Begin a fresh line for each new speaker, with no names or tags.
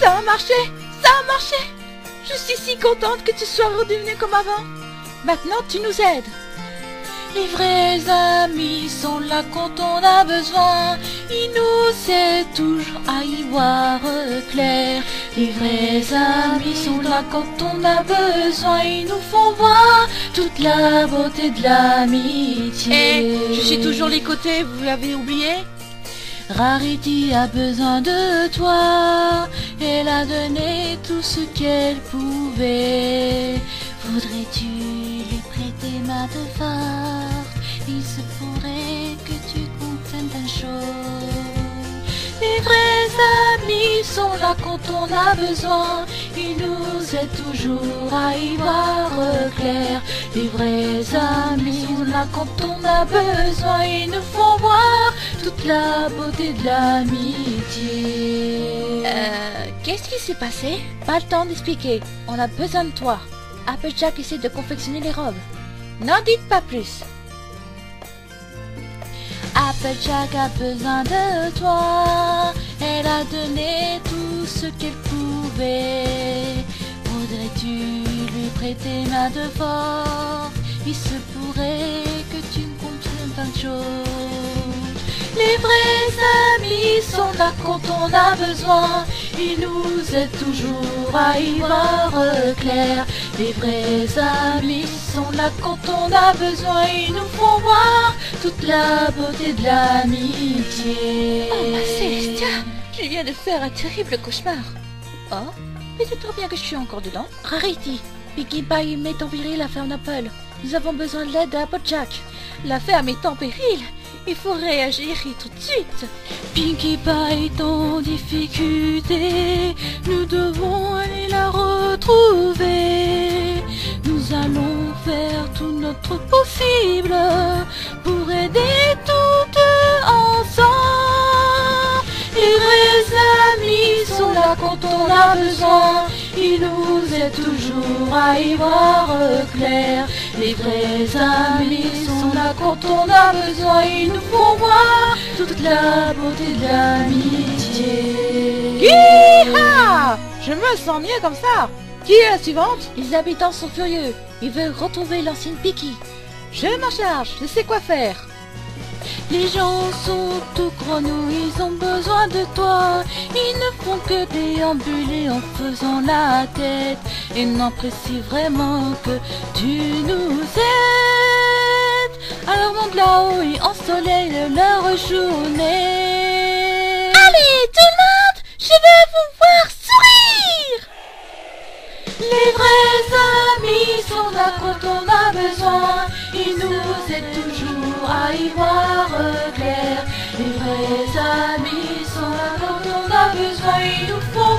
Ça a marché Ça a marché Je suis si contente que tu sois redevenu comme avant. Maintenant, tu nous aides.
Les vrais amis sont là quand on a besoin. Ils nous aident toujours à y voir clair. Les vrais amis sont là quand on a besoin. Ils nous font voir toute la beauté de l'amitié.
Eh, je suis toujours les côtés, vous l'avez oublié?
Rarity a besoin de toi. Elle a donné tout ce qu'elle pouvait. Voudrais-tu lui prêter ma de force sont là quand on a besoin. Ils nous aident toujours à y voir clair. Les vrais amis sont là quand on a besoin. Ils nous font voir toute la beauté de l'amitié.
Euh, qu'est-ce qui s'est passé? Pas le temps d'expliquer. On a besoin de toi. Applejack essaie de confectionner les robes. N'en dites pas plus.
Applejack a besoin de toi. Elle a donné tout ce qu'elle pouvait. Voudrais-tu lui prêter main de force? Il se pourrait que tu ne comprennes pas de choses. Les vrais amis sont là quand on a besoin. Ils nous aident toujours à y voir clair. Les vrais amis sont là quand on a besoin. Ils nous font voir toute la beauté de l'amitié.
Oh, ma Célestia, je viens de faire un terrible cauchemar. Oh, peut-être bien que je suis encore dedans. Rarity, Piggy Pie met en péril la ferme d'Apple. Nous avons besoin de l'aide d'Applejack. La ferme est en péril. Il faut réagir et tout de suite.
Pinkie Pie est en difficulté. Nous devons aller la retrouver. Possible pour aider toutes ensemble. Les vrais amis sont là quand on a besoin. Ils nous aident toujours à y voir clair. Les vrais amis sont là quand on a besoin. Ils nous font voir toute la beauté de l'amitié.
Je me sens mieux comme ça. Qui est la suivante?
Les habitants sont furieux. Ils veulent retrouver l'ancienne Piki.
Je m'en charge, je sais quoi faire.
Les gens sont tout grenouilles, ils ont besoin de toi. Ils ne font que déambuler en faisant la tête et n'apprécient vraiment que tu nous aides. Alors monte là-haut et ensoleille leur journée. Les vrais amis sont là quand on a besoin. Ils nous aident toujours à y voir clair. Les vrais amis sont là quand on a besoin. Ils nous font